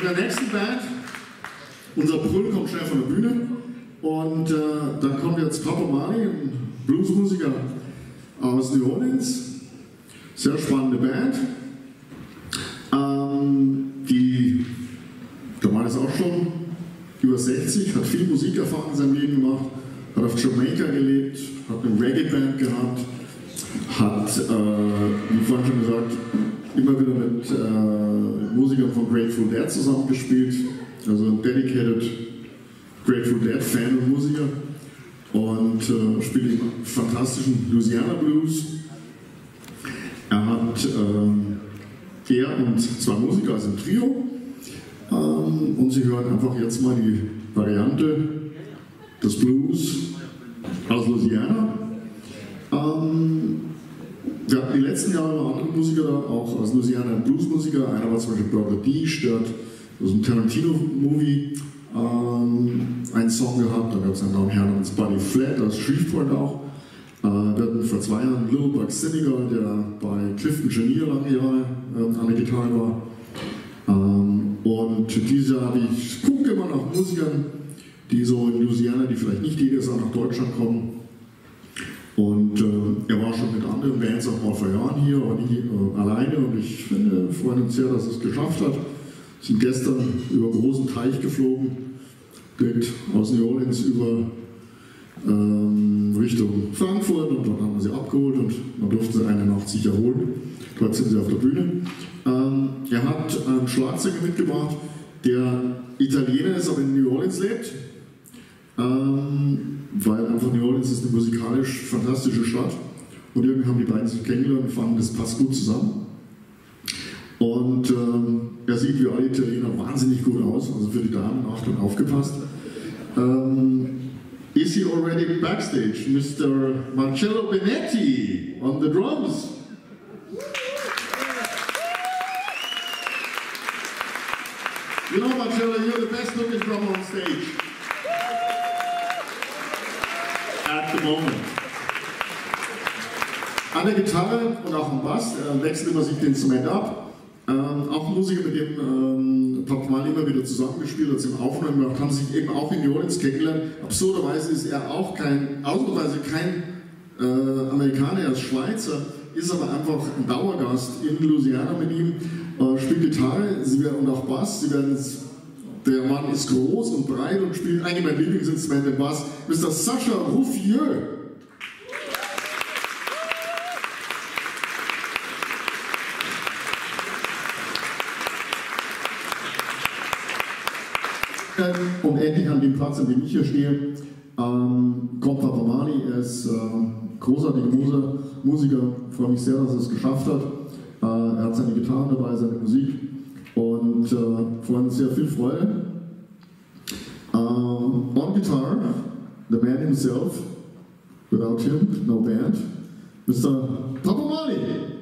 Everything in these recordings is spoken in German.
In der nächsten Band, unser Brüll kommt schnell von der Bühne und äh, dann kommt jetzt Papa Marley, ein Bluesmusiker aus New Orleans. Sehr spannende Band. Ähm, die, der Mann ist auch schon über 60, hat viel Musikerfahrung in seinem Leben gemacht, hat auf Jamaika gelebt, hat eine Reggae-Band gehabt, hat, äh, wie vorhin schon gesagt, immer wieder mit äh, Musikern von Grateful Dead zusammengespielt, also ein dedicated Grateful Dead Fan und Musiker und äh, spielt im fantastischen Louisiana Blues. Er hat äh, er und zwei Musiker, also ein Trio, ähm, und Sie hören einfach jetzt mal die Variante des Blues aus Louisiana. Ähm, wir hatten die letzten Jahre noch andere Musiker da, auch aus Louisiana Bluesmusiker. Einer war zum Beispiel Brother D, hat aus dem Tarantino-Movie ähm, einen Song gehabt. Da gab es einen neuen Herrn namens Buddy Flat aus Shreveport auch. Äh, wir hatten vor zwei Jahren Little Buck Senegal, der bei Clifton Genier lange Jahre äh, an der Gitarre war. Ähm, und dieses Jahr habe ich, gucke immer nach Musikern, die so in Louisiana, die vielleicht nicht jedes Jahr nach Deutschland kommen. Äh, er war schon mit anderen Bands auch mal vor Jahren hier, aber nie äh, alleine. Und ich finde, freue uns sehr, dass er es geschafft hat. Sind gestern über großen Teich geflogen, direkt aus New Orleans über ähm, Richtung Frankfurt und dort haben wir sie abgeholt und man durfte eine Nacht sich erholen. Dort sind sie auf der Bühne. Ähm, er hat einen Schlagzeuger mitgebracht, der Italiener ist, aber in New Orleans lebt. Ähm, weil einfach New Orleans ist eine musikalisch fantastische Stadt. Und irgendwie haben die beiden sich kennengelernt und fanden, das passt gut zusammen. Und ähm, er sieht wie alle Italiener wahnsinnig gut aus, also für die Damen, Achtung, aufgepasst. Ähm, is he already backstage? Mr. Marcello Benetti on the drums. You know, Marcello, you're the best looking drummer on stage. The moment. An der Gitarre und auch am Bass, er wechselt immer sich das Instrument ab. Ähm, auch Musiker, mit dem ähm, Mal immer wieder zusammengespielt hat, im Aufnahmen gemacht, haben sich eben auch in New Orleans kennengelernt. Absurderweise ist er auch kein, ausnahmsweise kein äh, Amerikaner, er ist Schweizer, ist aber einfach ein Dauergast in Louisiana mit ihm, äh, spielt Gitarre sie werden, und auch Bass. Sie werden, der Mann ist groß und breit und spielt eigentlich mein Lieblingsinstrument, den Bass, Mr. Sascha Rouffieux. Und endlich an dem Platz, an dem ich hier stehe, ähm, kommt Papa Mali. Er ist äh, großartiger Musiker, freue mich sehr, dass er es geschafft hat. Äh, er hat seine Gitarren dabei, seine Musik und äh, sehr viel Freude. On guitar, the man himself, without him, no band, Mr. Papa Mali.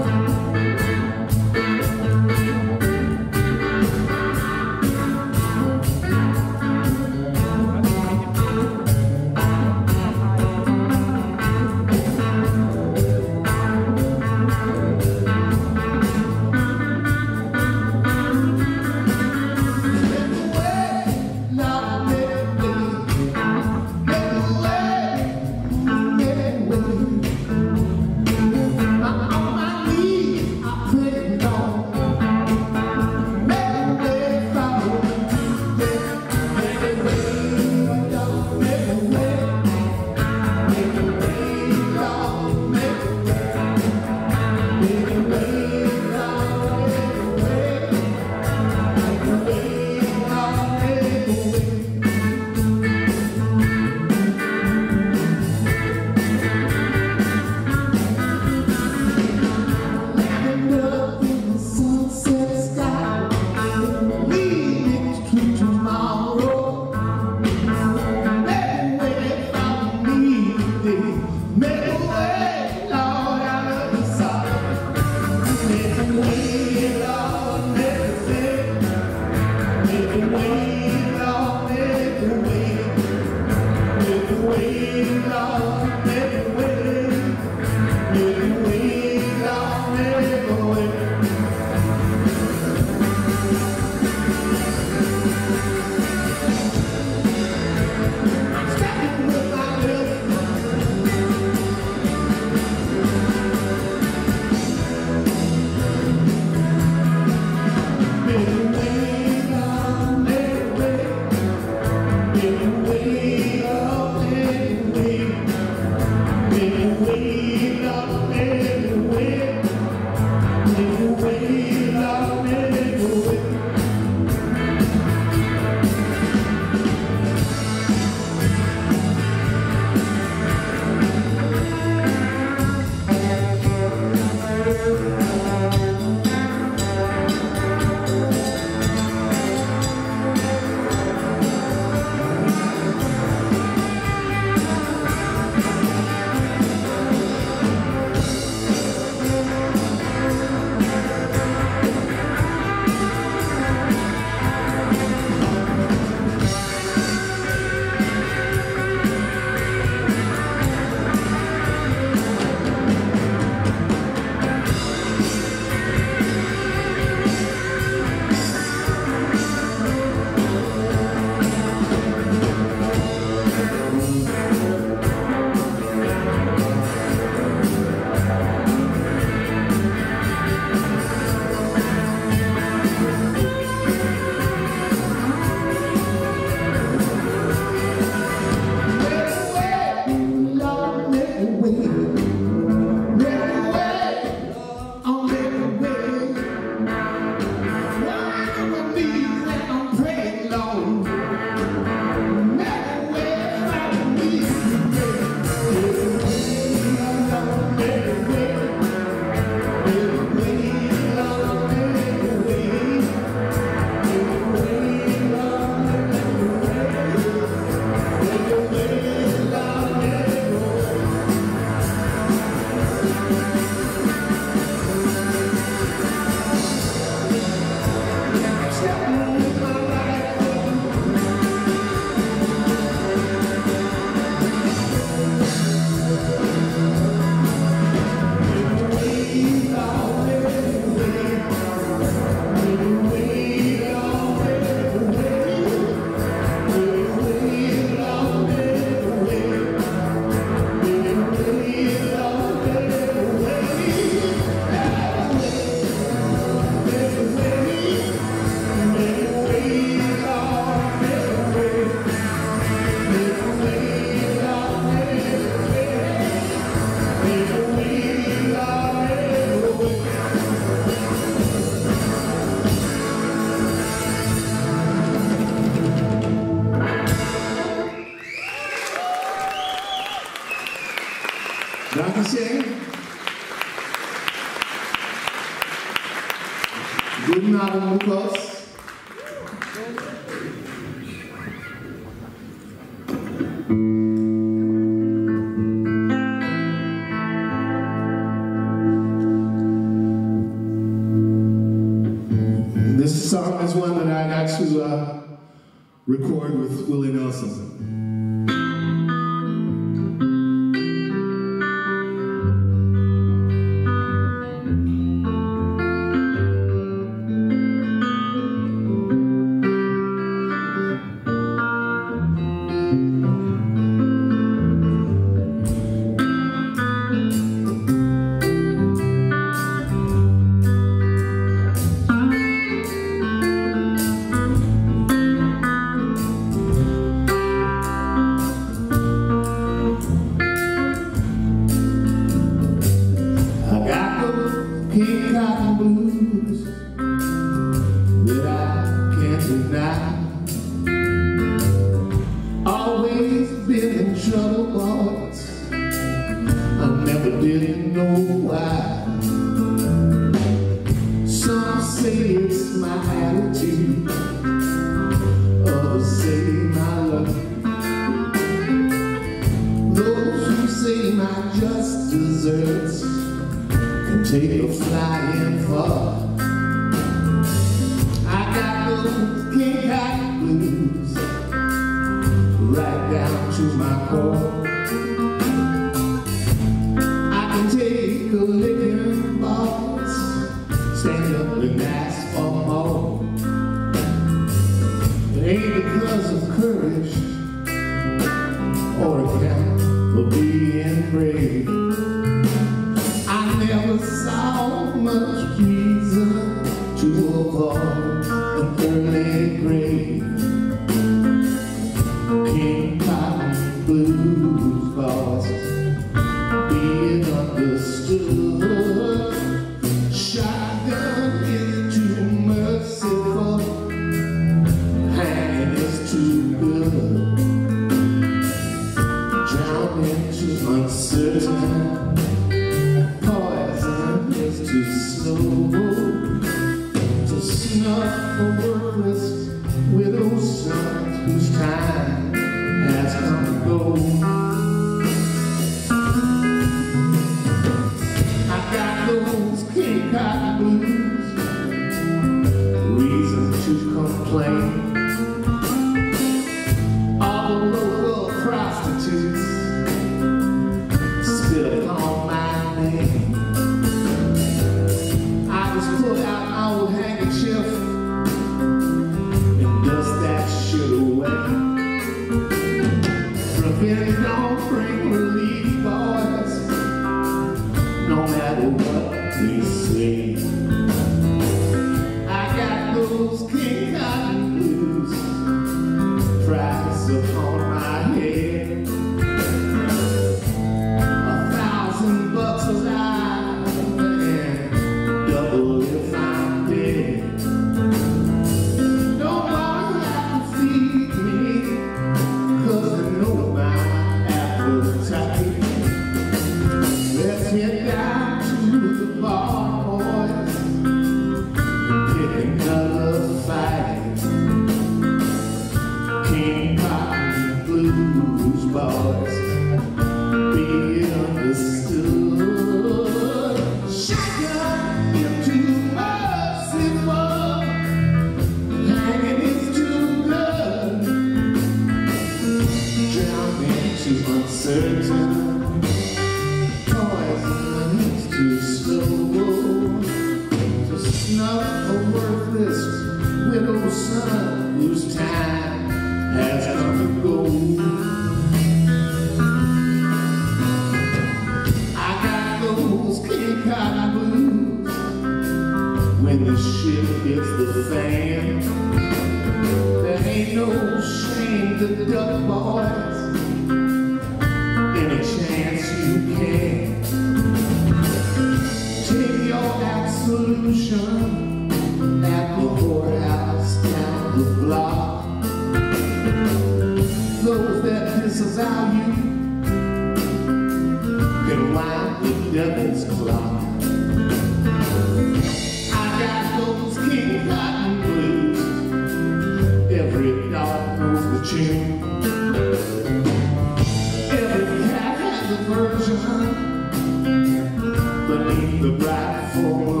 The bright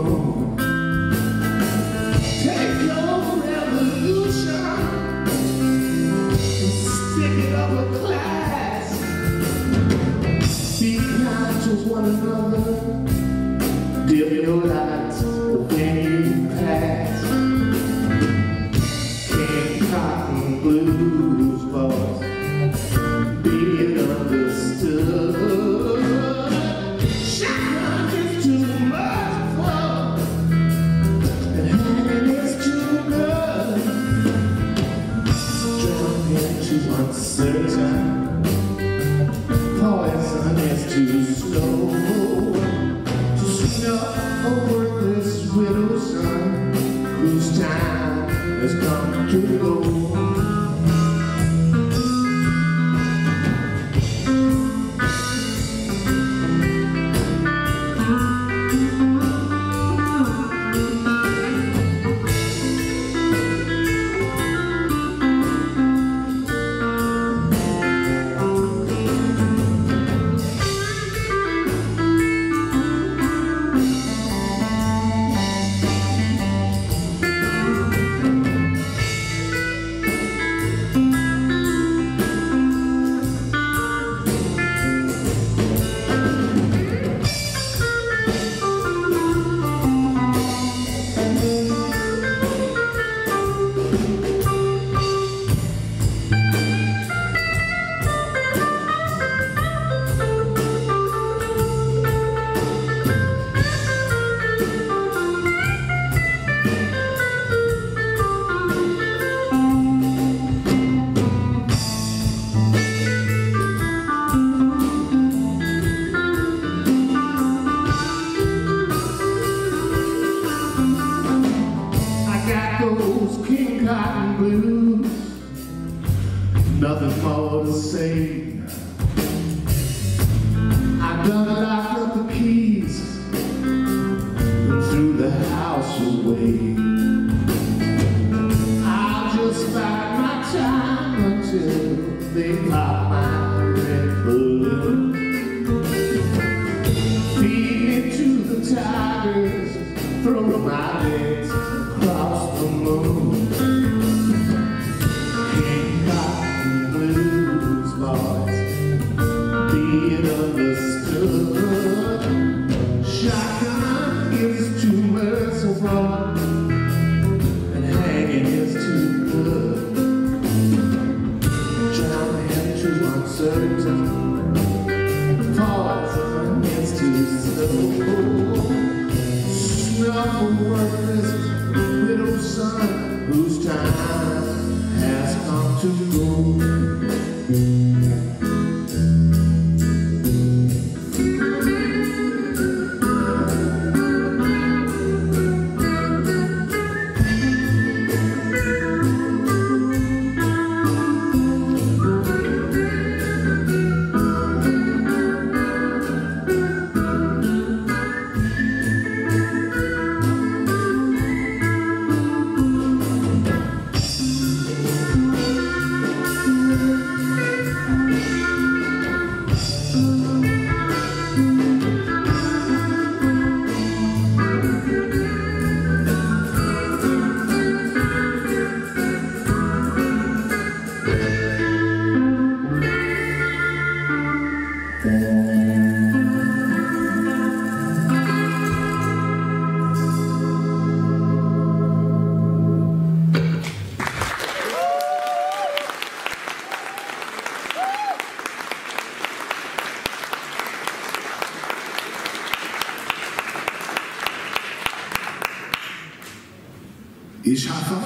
Ich hoffe,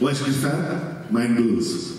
euch gefällt mein Blues.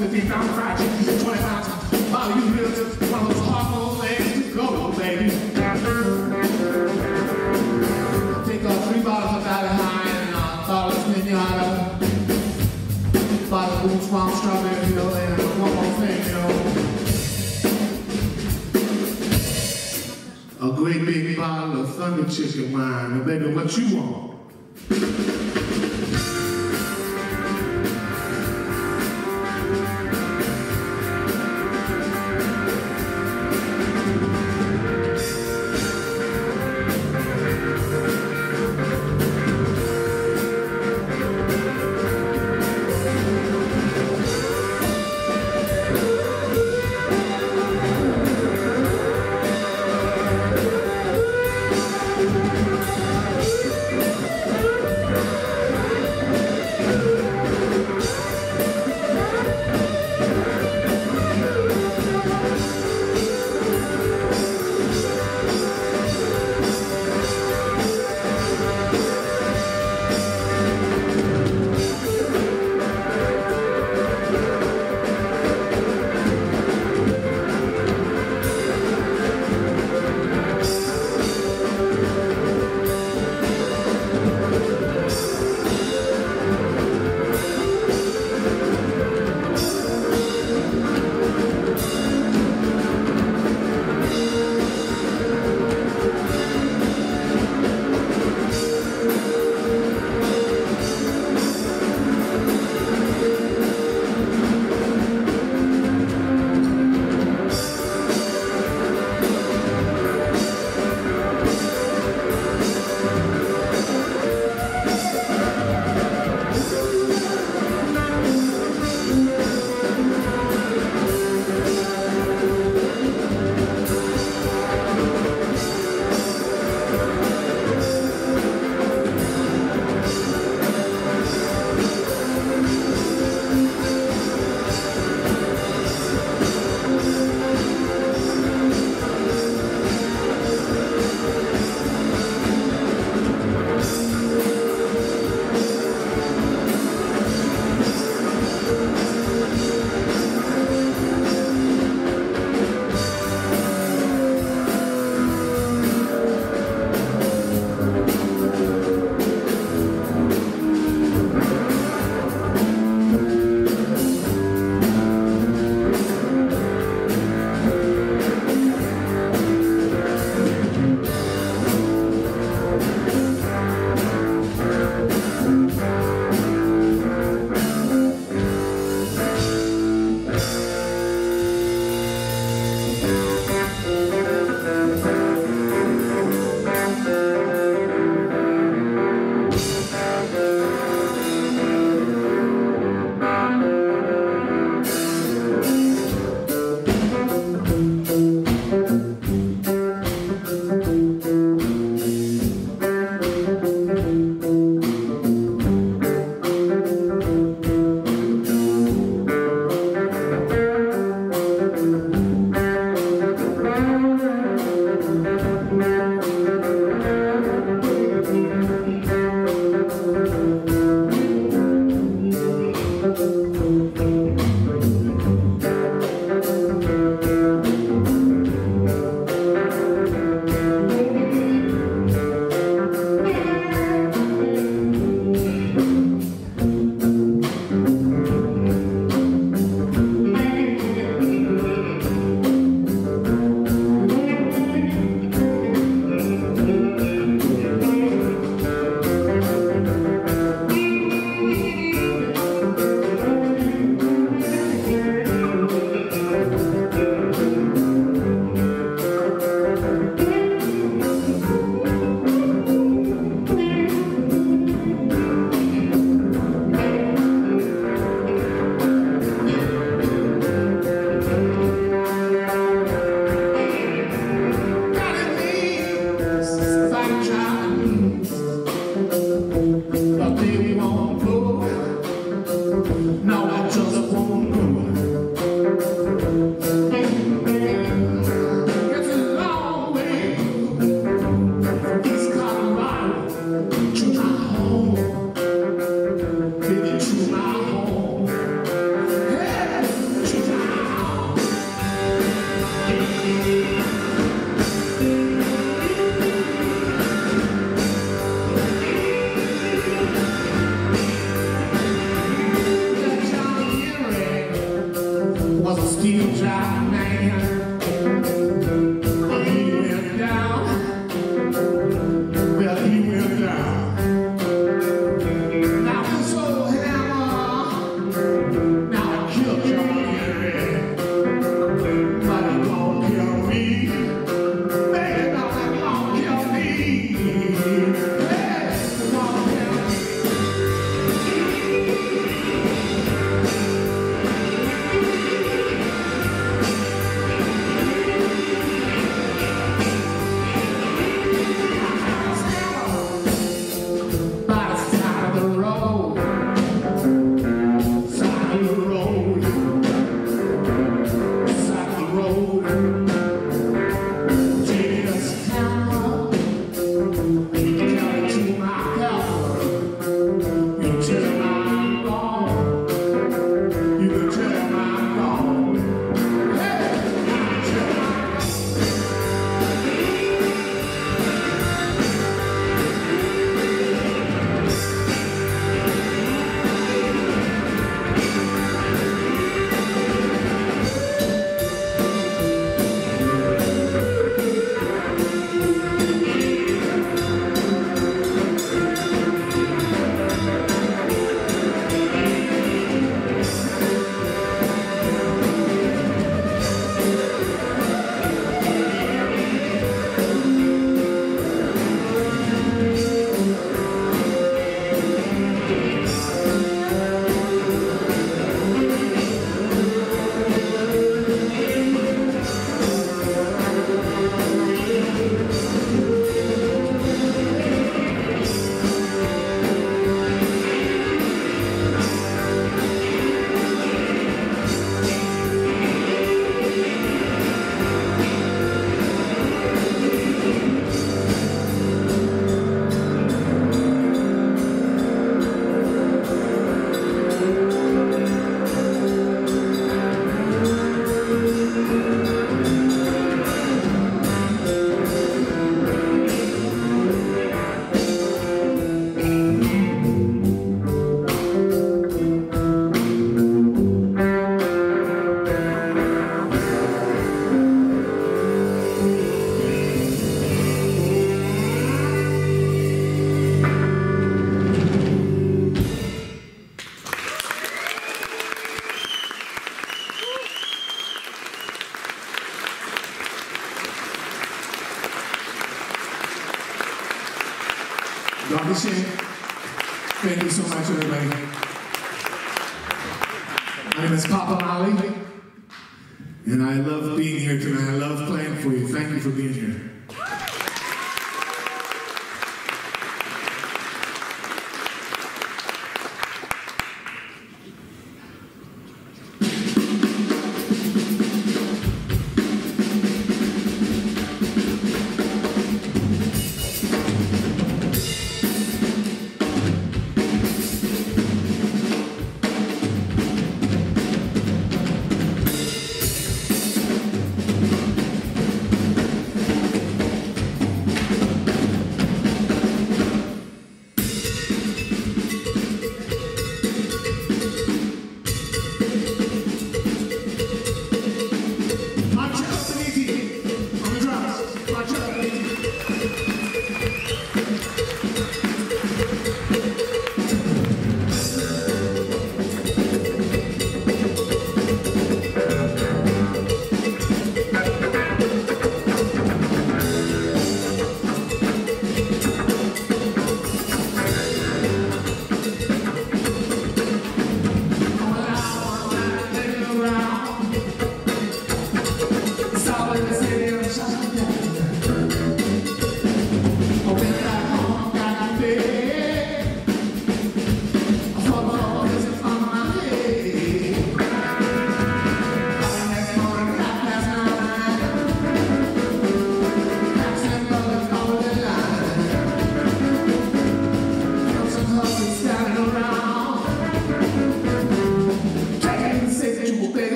And out a few pebbles, 15 pound fried chicken, 20 pounds. All you one of those hard things to go, baby. Take three bottles of Valley High and uh, bottles of Mignata. Bottle of Boone's Farm Strawberry, know, and one more thing, you know. A great big bottle of Thunder Chicken wine. Now, baby, what you want?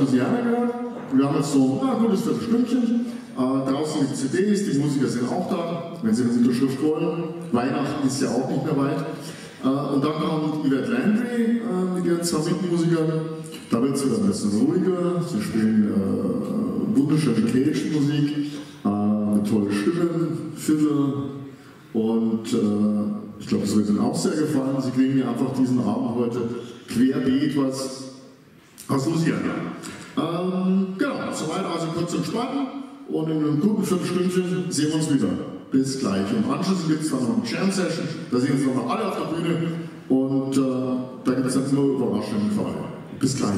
Louisiana gehört. Wir haben jetzt so ein gutes Viertelstündchen. Äh, draußen gibt es CDs, die Musiker sind auch da, wenn sie eine Unterschrift wollen. Weihnachten ist ja auch nicht mehr weit. Äh, und dann kommt Yvette Landry äh, mit ihren zwei Mitmusikern. Da wird es wieder ein bisschen ruhiger. Sie spielen äh, wunderschöne Cage-Musik, äh, eine tolle Stimme, Fiddle und äh, ich glaube, es wird Ihnen auch sehr gefallen. Sie kriegen ja einfach diesen Abend heute querbeet was aus Louisiana. Ähm, genau, soweit also kurz entspannen und in einem guten Viertelstündchen sehen wir uns wieder. Bis gleich. Und anschließend gibt es dann noch eine Jam-Session, da sehen Sie noch mal alle auf der Bühne und äh, da gibt es dann nur Überraschungen für alle. Bis gleich.